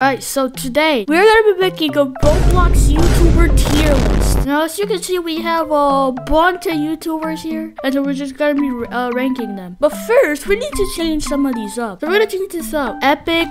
Alright, so today we're gonna be making a Roblox YouTuber tier list. Now, as you can see, we have a bunch of YouTubers here, and so we're just gonna be uh, ranking them. But first, we need to change some of these up. So we're gonna change this up. Epic,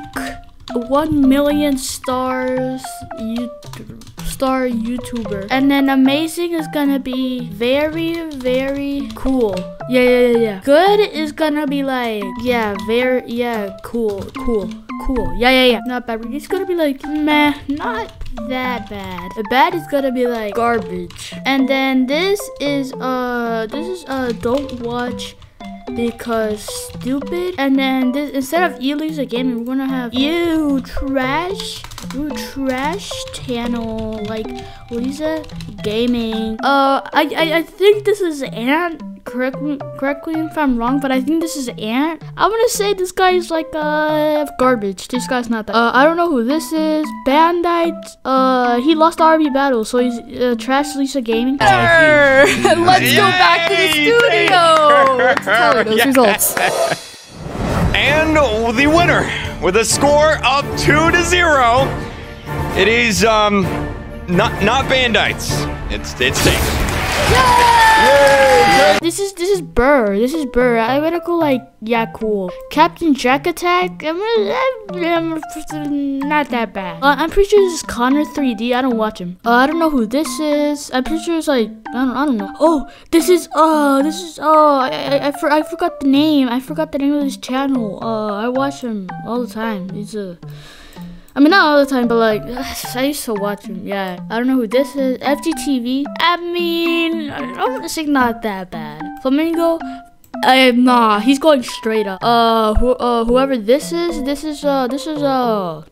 1 million stars, YouTube star YouTuber. And then amazing is gonna be very, very cool. Yeah, yeah, yeah, yeah. Good is gonna be like, yeah, very, yeah, cool, cool, cool. Yeah, yeah, yeah. Not bad. It's gonna be like, meh, not that bad. The bad is gonna be like garbage. And then this is, uh, this is, uh, don't watch because stupid. And then this, instead of Elisa Gaming, we're gonna have you trash, you trash channel like Lisa Gaming. Uh, I, I I think this is Ant. Correct me, correct me if I'm wrong, but I think this is Ant. I'm gonna say this guy is like uh garbage. This guy's not that. Uh, I don't know who this is. Bandite. Uh, he lost the RB battle, so he's uh, trash Lisa Gaming. Let's go back to the studio. Let's tell those results. And the winner with a score of two to zero. It is um not not Bandites. It's it's safe. This is this is Burr. This is Burr. I would go like yeah, cool. Captain Jack Attack. I'm, I'm, I'm not that bad. Uh, I'm pretty sure this is Connor 3D. I don't watch him. Uh, I don't know who this is. I'm pretty sure it's like I don't I don't know. Oh, this is uh this is oh I I, I, for, I forgot the name. I forgot the name of this channel. Uh, I watch him all the time. He's a I mean, not all the time, but like, I used to watch him. Yeah, I don't know who this is. FGTV. I mean, I don't not that bad. Flamingo. Uh, nah, he's going straight up. Uh, who, uh, whoever this is, this is, uh, this is, uh,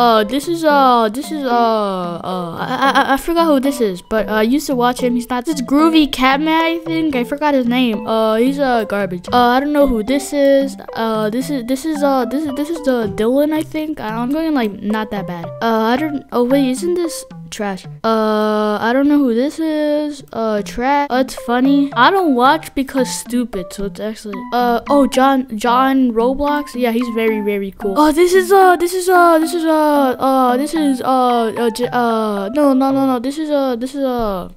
uh, this is, uh, this is, uh, uh, I, I, I forgot who this is, but uh, I used to watch him. He's not this Groovy Catman, I think. I forgot his name. Uh, he's, uh, garbage. Uh, I don't know who this is. Uh, this is, this is, uh, this is, this is the Dylan, I think. I'm going, like, not that bad. Uh, I don't, oh, wait, isn't this trash? Uh, I don't know who this is. Uh, trash. Uh, it's funny. I don't watch because stupid, so it's actually, uh, oh, John, John Roblox? Yeah, he's very, very cool. Oh, this is, uh, this is, uh, this is, uh, uh, this is, uh, uh, uh no, no, no, no, this is, uh, this is, uh,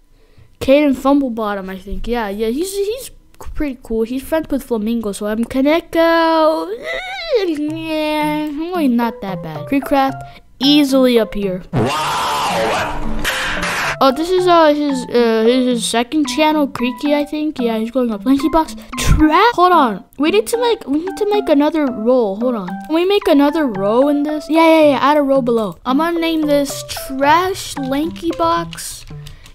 Caden Fumblebottom, I think. Yeah, yeah, he's, he's pretty cool. He's friends with Flamingo, so I'm Kaneko. Yeah, I'm really not that bad. KreekCraft, easily up here. Oh, this is uh his uh his second channel, Creaky, I think. Yeah, he's going up. Lanky Box Trap. Hold on, we need to make we need to make another row. Hold on, can we make another row in this? Yeah, yeah, yeah. Add a row below. I'm gonna name this Trash Lanky Box.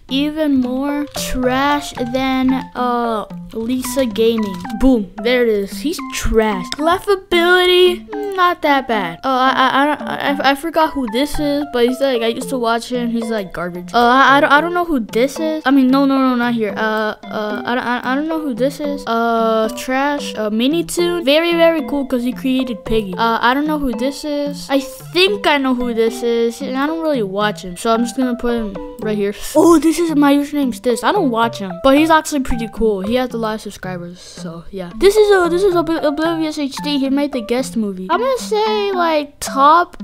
Even more trash than uh Lisa Gaming. Boom, there it is. He's trash. Laughability, not that bad. Oh, I I I, don't- I I forgot who this is, but he's like I used to watch him. He's like garbage. Uh, I, I, don't, I don't know who this is. I mean, no, no, no, not here. Uh, uh, I, don't- I, I don't know who this is. Uh, trash. Uh, MiniToon. Very, very cool because he created Piggy. Uh, I don't know who this is. I think I know who this is. and I don't really watch him, so I'm just gonna put him right here. Oh, this is my username's this. I don't watch him, but he's actually pretty cool. He has a lot of subscribers, so yeah. This is a this is Obli- Oblivious HD. He made the guest movie. I'm gonna say like top,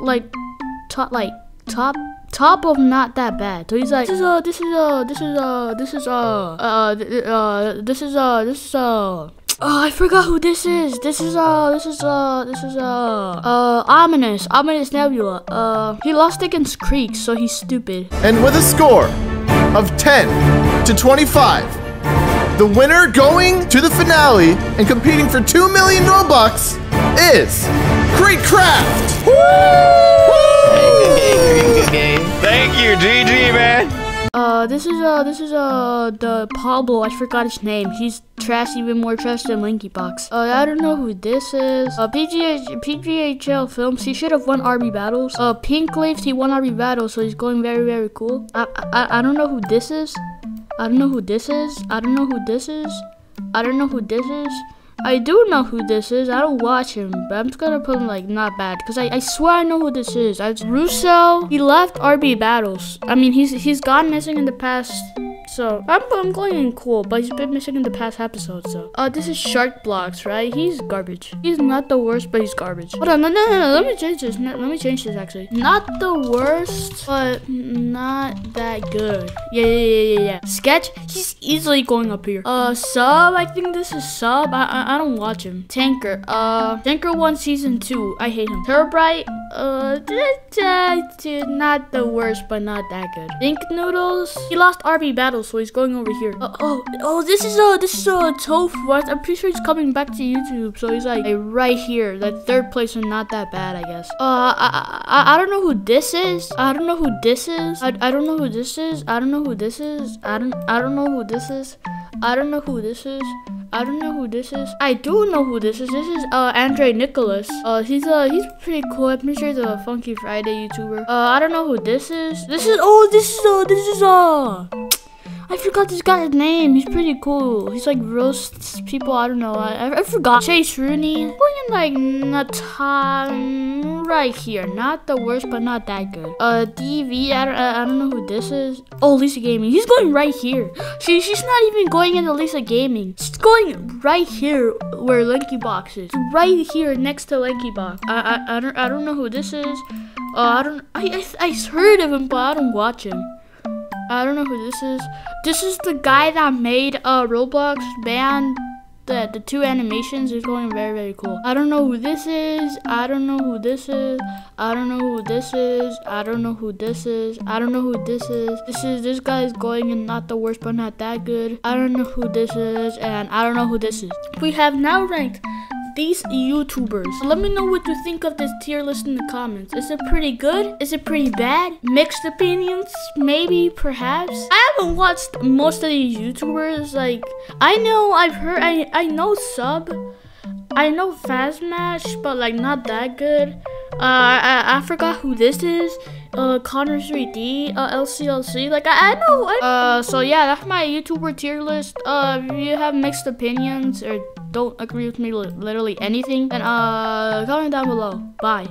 like top, like top. Top of not that bad. So he's like, this is a, this is a, this is a, this is a, uh, uh, this is a, this is a. Oh, I forgot who this is. This is uh, this is uh, this is uh, uh, ominous, ominous Nebula. Uh, he lost against Kreek, so he's stupid. And with a score of 10 to 25, the winner going to the finale and competing for 2 million Robux is KreekCraft! Thank you, GG man. Uh, this is uh, this is uh, the Pablo. I forgot his name. He's trash, even more trash than Linky Box. Uh, I don't know who this is. Uh, PGH, PGHL Films. He should have won RB battles. Uh, Pink Leafs. He won RB battles, so he's going very, very cool. I, I, I don't know who this is. I don't know who this is. I don't know who this is. I don't know who this is. I do know who this is. I don't watch him, but I'm just gonna put him like not bad because I, I swear I know who this is. It's Russo. He left RB battles. I mean, he's he's gone missing in the past So I'm, I'm going in cool, but he's been missing in the past episodes. So uh, this is SharkBlox, right? He's garbage. He's not the worst, but he's garbage. Hold on, no, no, no, no. Let me change this. No, let me change this actually. Not the worst, but not that good. Yeah, yeah, yeah, yeah, yeah. Sketch. He's easily going up here. Uh, sub. I think this is sub. I, I, I don't watch him. Tanqr. Uh, Tanqr one season two. I hate him. Turbright. Uh, not the worst, but not that good. Think noodles. He lost RB battle, so he's going over here. Uh, oh, oh, this is a this is a tofu. I'm pretty sure he's coming back to YouTube, so he's like, like right here. That third place is not that bad, I guess. Uh, I, I I don't know who this is. I don't know who this is. I, I don't know who this is. I don't know who this is. I don't I don't know who this is. I don't know who this is. I don't know who this is. I do know who this is. This is uh Andre Nicholas. Uh he's uh he's pretty cool. I'm pretty sure he's a Funky Friday YouTuber. Uh I don't know who this is. This is oh this is uh this is uh I forgot this guy's name. He's pretty cool. He's like roasts people. I don't know. I, I forgot. Chase Rooney. Going in like Natan right here. Not the worst, but not that good. Uh, DV. I don't, I don't know who this is. Oh, Lisa Gaming. He's going right here. She she's not even going into Lisa Gaming. She's going right here where Lanky Box is. Right here next to Lanky Box. I I, I don't I don't know who this is. Uh, I don't. I, I I heard of him, but I don't watch him. I don't know who this is. This is the guy that made uh, Roblox band. The, the two animations is going very, very cool. I don't know who this is. I don't know who this is. I don't know who this is. I don't know who this is. I don't know who this is. This is, this guy is going in not the worst, but not that good. I don't know who this is. And I don't know who this is. We have now ranked these YouTubers. Let me know what you think of this tier list in the comments. Is it pretty good? Is it pretty bad? Mixed opinions? Maybe, perhaps? I haven't watched most of these YouTubers. Like, I know, I've heard, I, I know Sub. I know Fazmash, but like not that good. Uh, I, I forgot who this is. Uh, Connor 3D, uh, LCLC. Like, I, I know. I, uh, so yeah, that's my YouTuber tier list. Uh, if you have mixed opinions or don't agree with me literally anything, then uh, comment down below. Bye.